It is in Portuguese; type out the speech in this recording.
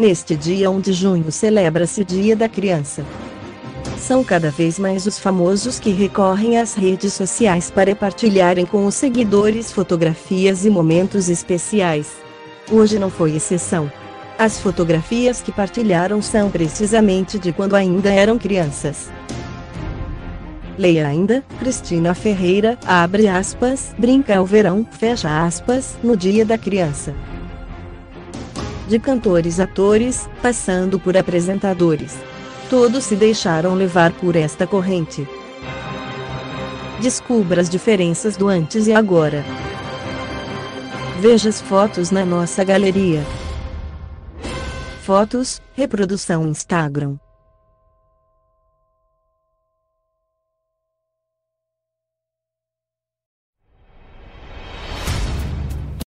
Neste dia 1 de junho celebra-se o Dia da Criança. São cada vez mais os famosos que recorrem às redes sociais para partilharem com os seguidores fotografias e momentos especiais. Hoje não foi exceção. As fotografias que partilharam são precisamente de quando ainda eram crianças. Leia ainda, Cristina Ferreira, abre aspas, brinca ao verão, fecha aspas, no dia da criança. De cantores atores, passando por apresentadores. Todos se deixaram levar por esta corrente. Descubra as diferenças do antes e agora. Veja as fotos na nossa galeria. Fotos, reprodução Instagram.